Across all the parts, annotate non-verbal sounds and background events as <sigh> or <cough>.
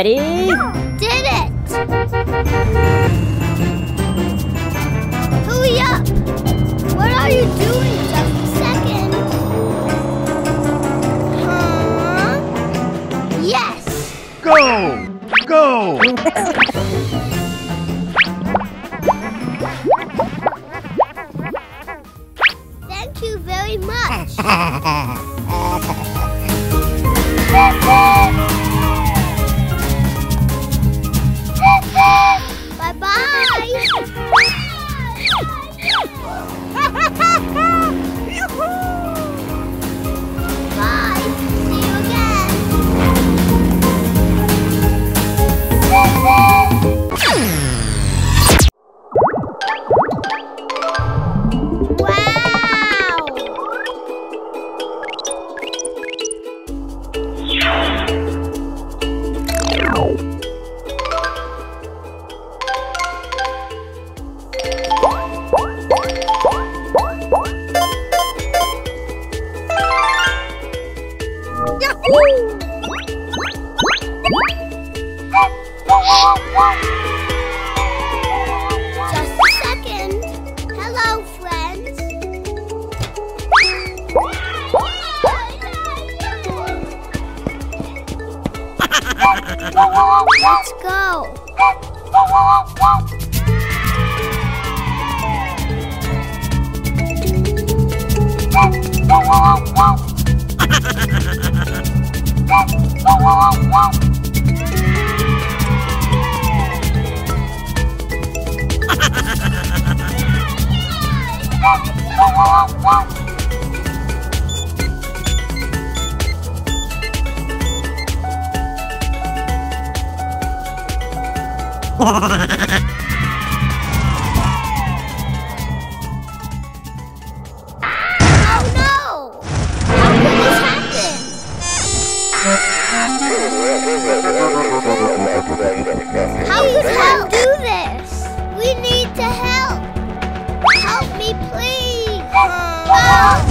Ready? Ha ha ha! 안녕.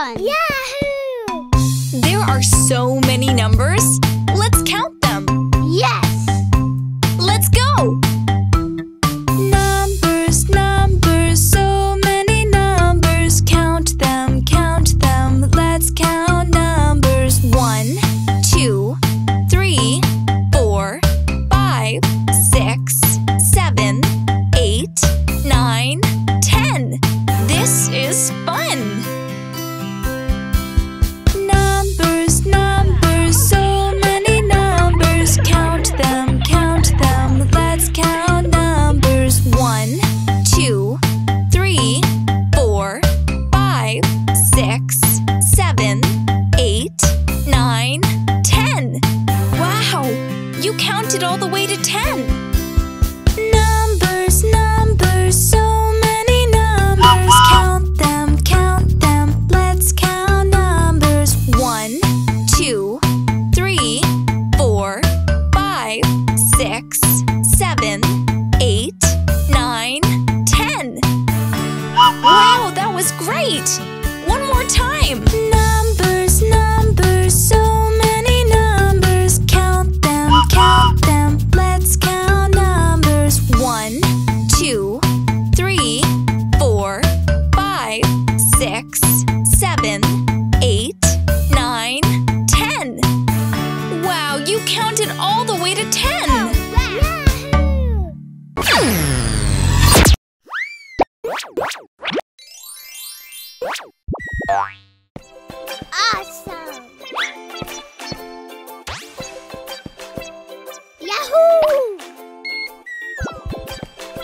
Yahoo! There are so many numbers. Let's count them. Yes. Let's go. Numbers, numbers, so many numbers. Count them, count them. Let's count numbers. One, two, three, four, five, six, seven, eight, nine, ten. This is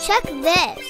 Check this.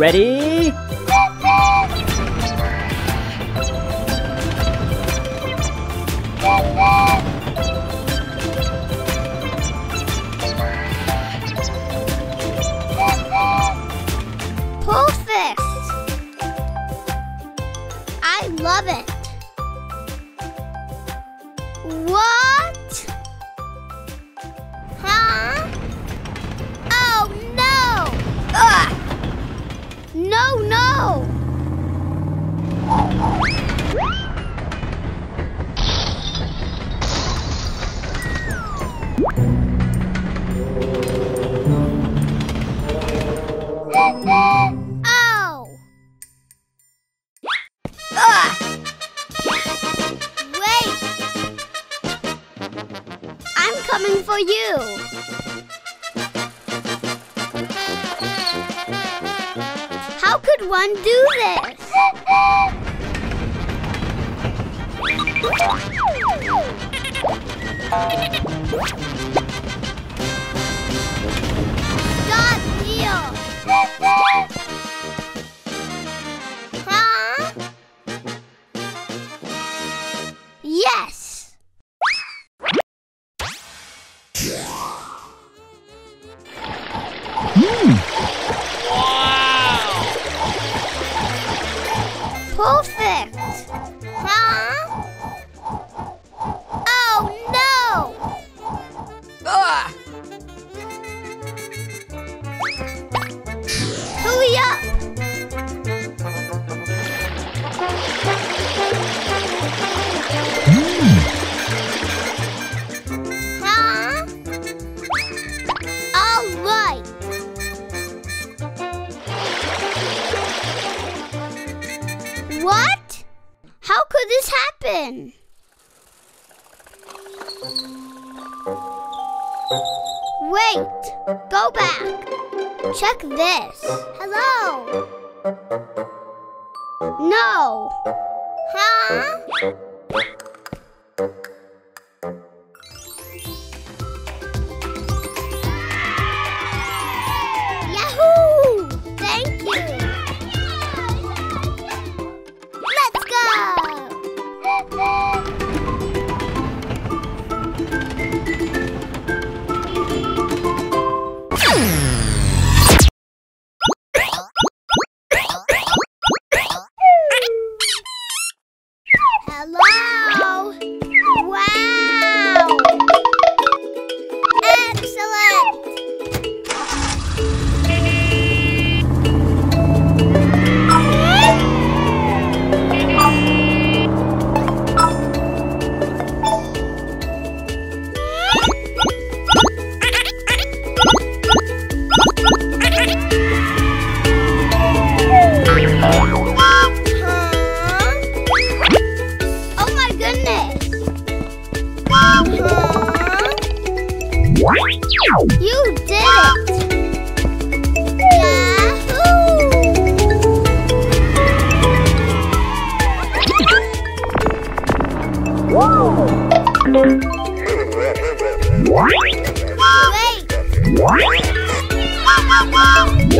Ready? God deal!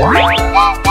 Wait.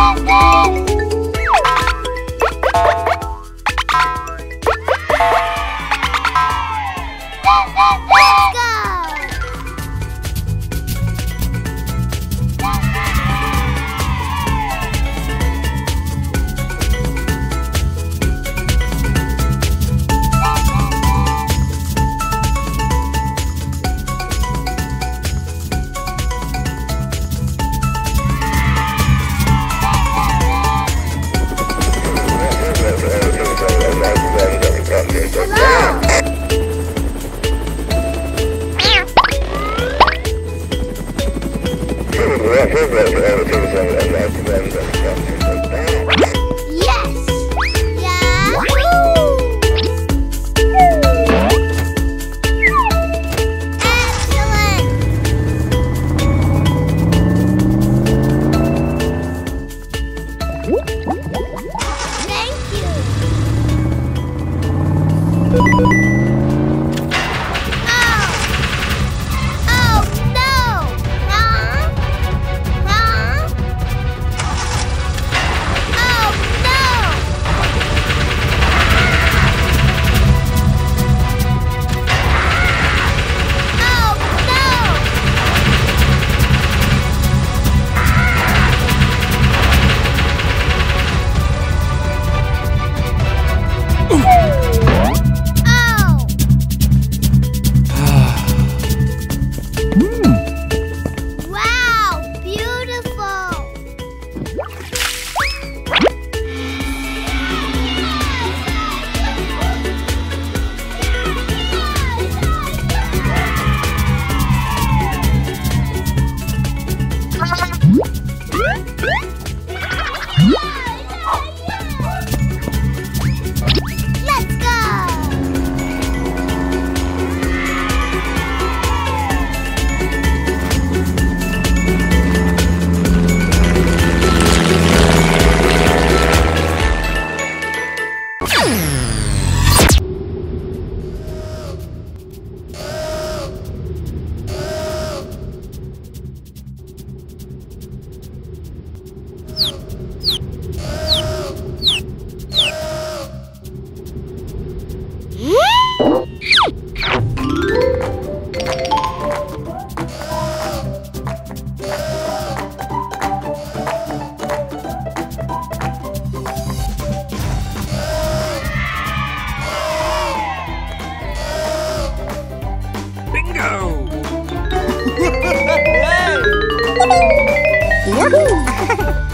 Hello. <laughs>